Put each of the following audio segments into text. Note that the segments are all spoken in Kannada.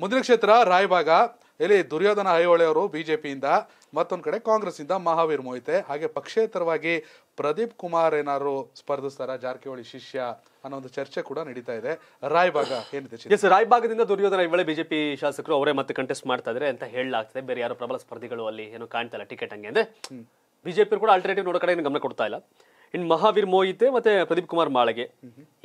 ಮುಂದಿನ ಕ್ಷೇತ್ರ ರಾಯಬಾಗ ಇಲ್ಲಿ ದುರ್ಯೋಧನ ಐಹೊಳೆ ಅವರು ಪಿಯಿಂದ ಮತ್ತೊಂದು ಕಡೆ ಕಾಂಗ್ರೆಸ್ ಇಂದ ಮಹಾವೀರ್ ಮೋಹಿತೆ ಹಾಗೆ ಪಕ್ಷೇತರವಾಗಿ ಪ್ರದೀಪ್ ಕುಮಾರ್ ಏನಾದ್ರು ಸ್ಪರ್ಧಿಸ್ತಾರ? ಜಾರಕಿಹೊಳಿ ಶಿಷ್ಯ ಅನ್ನೋ ಒಂದು ಚರ್ಚೆ ಕೂಡ ನಡೀತಾ ಇದೆ. ರಾಯಬಾಗ ಏನಿದೆ? ಎಸ್ ರಾಯಭಾಗದಿಂದ ದುರ್ಯೋಧನ ವೇಳೆ ಬಿಜೆಪಿ ಶಾಸಕರು ಅವರೇ ಮತ್ತೆ ಕಂಟೆಸ್ಟ್ ಮಾಡ್ತಾ ಇದ್ರೆ ಅಂತ ಹೇಳಲಾಗ್ತದೆ. ಬೇರೆ ಯಾರು ಪ್ರಬಲ ಸ್ಪರ್ಧಿಗಳು ಅಲ್ಲಿ ಏನು ಕಾಣ್ತಾ ಇಲ್ಲ ಟಿಕೆಟ್ ಹಂಗೆ ಅಂದ್ರೆ. ಬಿಜೆಪಿ ಕೂಡ ಆಲ್ಟರ್ನೇಟಿವ್ ನೋಡೋ ಕಡೆ ಏನು ಗಮನ ಕೊಡ್ತಾ ಇಲ್ಲ. ಇನ್ನು ಮಹಾವೀರ್ ಮೋಹಿತೆ ಮತ್ತೆ ಪ್ರದೀಪ್ ಕುಮಾರ್ ಮಾಳಗೆ.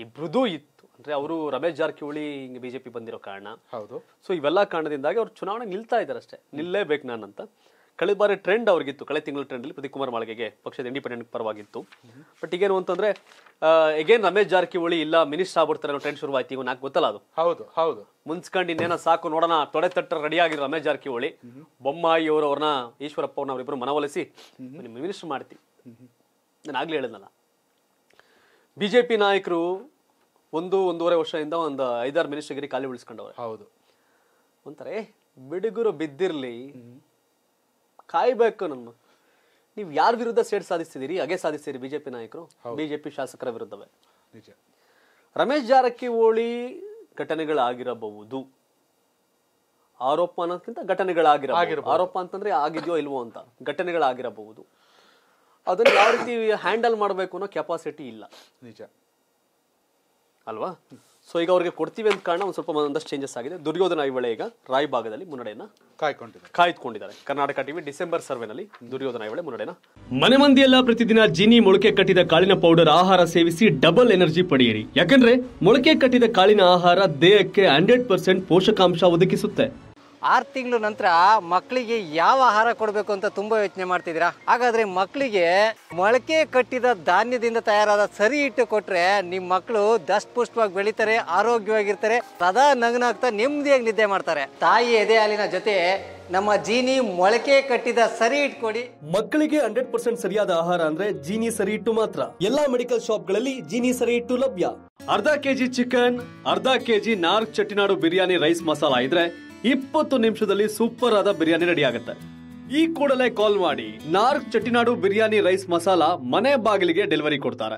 ಇಬ್ರದೂ ಇತ್ತು ಅಂದ್ರೆ ಅವರು ರಮೇಶ್ ಜಾರಕಿಹೊಳಿ ಹಿಂಗೆ ಬಿಜೆಪಿ ಬಂದಿರೋ ಕಾರಣ. ಹೌದು. ಸೊ ಇವೆಲ್ಲ ಕಾರಣದಿಂದಾಗಿ ಅವ್ರು ಚುನಾವಣೆ ನಿಲ್ತಾ ಇದ್ದಾರೆ ಅಷ್ಟೇ. ನಿಲ್ಲೇಬೇಕು ನಾನು ಅಂತ ಕಳೆದ ಬಾರಿ ಟ್ರೆಂಡ್ ಅವ್ರಿಗಿತ್ತು. ಕಳೆದ ತಿಂಗಳ ಟ್ರೆಂಡಲ್ಲಿ ಪ್ರದೀಪ್ ಕುಮಾರ್ ಮಾಳಿಗೆಗೆ ಪಕ್ಷದ ಇಂಡಿಪೆಂಡೆಂಟ್ ಪರವಾಗಿತ್ತು. ಬಟ್ ಈಗೇನು ಅಂತಂದ್ರೆ ಎಗೇನ್ ರಮೇಶ್ ಜಾರಕಿಹೊಳಿ ಇಲ್ಲ ಮಿನಿಸ್ಟರ್ ಆಗ್ಬಿಡ್ತಾರೆ ಅನ್ನೋ ಟ್ರೆಂಡ್ ಶುರುವಾಯ್ತು. ಈಗ ನಾಲ್ಕು ಗೊತ್ತಲ್ಲ ಅದು? ಹೌದು ಹೌದು. ಮುನ್ಸ್ಕೊಂಡು ಇನ್ನೇನ ಸಾಕು ನೋಡೋಣ. ತೊಡೆ ತಟ್ಟ ರೆಡಿ ಆಗಿರೋ ರಮೇಶ್ ಜಾರಕಿಹೊಳಿ. ಬೊಮ್ಮಾಯಿ ಅವರು ಅವ್ರನ್ನ ಈಶ್ವರಪ್ಪ ಅವ್ರನ್ನ ಅವರಿಬ್ಬರು ಮನವೊಲಿಸಿ ಮಿನಿಸ್ಟರ್ ಮಾಡ್ತಿ ನಾನು ಆಗ್ಲೇ ಹೇಳಿದ್ನಲ್ಲ. ಬಿಜೆಪಿ ನಾಯಕರು ಒಂದು ಒಂದೂವರೆ ವರ್ಷದಿಂದ ಒಂದು ಐದಾರು ಮಿನಿಸ್ಟರ್ಗಿರಿ ಖಾಲಿ ಉಳಿಸ್ಕೊಂಡವ್ರೆ. ಹೌದು. ಒಂಥರ ಏ ಬಿಡುಗರು ಬಿದ್ದಿರ್ಲಿ ಕಾಯ್ಬೇಕು ನಮ್ಮ. ನೀವು ಯಾರ ವಿರುದ್ಧ ಸೇಡ್ ಸಾಧಿಸ್ತಿದ್ದೀರಿ ಹಾಗೆ ಸಾಧಿಸ್ತೀರಿ ಬಿಜೆಪಿ ನಾಯಕರು? ಬಿಜೆಪಿ ಶಾಸಕರ ವಿರುದ್ಧವೇ. ನಿಜ. ರಮೇಶ್ ಜಾರಕಿಹೊಳಿ ಘಟನೆಗಳಾಗಿರಬಹುದು. ಆರೋಪ ಅನ್ನೋದಕ್ಕಿಂತ ಘಟನೆಗಳಾಗಿರಬಹುದು. ಆರೋಪ ಅಂತಂದ್ರೆ ಆಗಿದೆಯೋ ಇಲ್ವೋ ಅಂತ. ಘಟನೆಗಳಾಗಿರಬಹುದು. ಅದನ್ನ ಯಾವ ರೀತಿ ಹ್ಯಾಂಡಲ್ ಮಾಡಬೇಕು ಅನ್ನೋ ಕೆಪಾಸಿಟಿ ಇಲ್ಲ. ನಿಜ. ಅಲ್ವಾ? ಸೊ ಈಗ ಅವ್ರಿಗೆ ಕೊಡ್ತೀವಿ ಅಂತ ಕಾರಣ ಒಂದು ಸ್ವಲ್ಪ ಒಂದಷ್ಟು ಚೇಂಜಸ್ ಆಗಿದೆ. ದುರ್ಯೋಧನ ಐವಳೆ ಈಗ ರಾಯ್ ಭಾಗದಲ್ಲಿ ಮುನ್ನಡೆಯನ್ನ ಕಾಯ್ಕೊಂಡಿದ್ದಾರೆ. ಕಾಯ್ದುಕೊಂಡಿದ್ದಾರೆ. ಕರ್ನಾಟಕ ಟಿವಿ ಡಿಸೆಂಬರ್ ಸರ್ವೆನಲ್ಲಿ ದುರ್ಯೋಧನ ಐವಳೆ ಮುನ್ನಡೆನ ಮನೆ ಮಂದಿಯೆಲ್ಲ ಪ್ರತಿದಿನ ಜಿನಿ ಮೊಳಕೆ ಕಟ್ಟಿದ ಕಾಳಿನ ಪೌಡರ್ ಆಹಾರ ಸೇವಿಸಿ ಡಬಲ್ ಎನರ್ಜಿ ಪಡೆಯಿರಿ. ಯಾಕಂದ್ರೆ ಮೊಳಕೆ ಕಟ್ಟಿದ ಕಾಳಿನ ಆಹಾರ ದೇಹಕ್ಕೆ ಹಂಡ್ರೆಡ್ ಪರ್ಸೆಂಟ್ ಪೋಷಕಾಂಶ ಒದಗಿಸುತ್ತೆ. ಆರು ತಿಂಗಳ ನಂತರ ಮಕ್ಕಳಿಗೆ ಯಾವ ಆಹಾರ ಕೊಡಬೇಕು ಅಂತ ತುಂಬಾ ಯೋಚನೆ ಮಾಡ್ತಿದ್ದೀರಾ? ಹಾಗಾದ್ರೆ ಮಕ್ಕಳಿಗೆ ಮೊಳಕೆ ಕಟ್ಟಿದ ಧಾನ್ಯದಿಂದ ತಯಾರಾದ ಸರಿ ಹಿಟ್ಟು ಕೊಟ್ಟರೆ ನಿಮ್ಮ ಮಕ್ಕಳು ದಷ್ಟಪುಷ್ಟವಾಗಿ ಬೆಳೀತಾರೆ ಆರೋಗ್ಯವಾಗಿರ್ತಾರೆ ಸದಾ ನಗನಾಗ್ತಾ ನೆಮ್ಮದಿಯಾಗಿ ನಿದ್ದೆ ಮಾಡ್ತಾರೆ. ತಾಯಿ ಎದೆ ಹಾಲಿನ ಜೊತೆ ನಮ್ಮ ಜೀನಿ ಮೊಳಕೆ ಕಟ್ಟಿದ ಸರಿ ಹಿಟ್ಟು ಕೊಡಿ. ಮಕ್ಕಳಿಗೆ ಹಂಡ್ರೆಡ್ ಪರ್ಸೆಂಟ್ ಸರಿಯಾದ ಆಹಾರ ಅಂದ್ರೆ ಜೀನಿ ಸರಿ ಇಟ್ಟು ಮಾತ್ರ. ಎಲ್ಲಾ ಮೆಡಿಕಲ್ ಶಾಪ್ಗಳಲ್ಲಿ ಜೀನಿ ಸರಿ ಇಟ್ಟು ಲಭ್ಯ. ಅರ್ಧ ಕೆಜಿ ಚಿಕನ್ ಅರ್ಧ ಕೆಜಿ ನಾರ್ಕ್ ಚಟ್ಟಿನಾಡು ಬಿರಿಯಾನಿ ರೈಸ್ ಮಸಾಲಾ ಇದ್ರೆ ಇಪ್ಪತ್ತು ನಿಮಿಷದಲ್ಲಿ ಸೂಪರ್ ಆದ ಬಿರಿಯಾನಿ ರೆಡಿ ಆಗುತ್ತೆ. ಈ ಕೂಡಲೇ ಕಾಲ್ ಮಾಡಿ ನಾರ್ಕ್ ಚಟ್ಟಿನಾಡು ಬಿರಿಯಾನಿ ರೈಸ್ ಮಸಾಲಾ ಮನೆ ಬಾಗಿಲಿಗೆ ಡೆಲಿವರಿ ಕೊಡ್ತಾರೆ.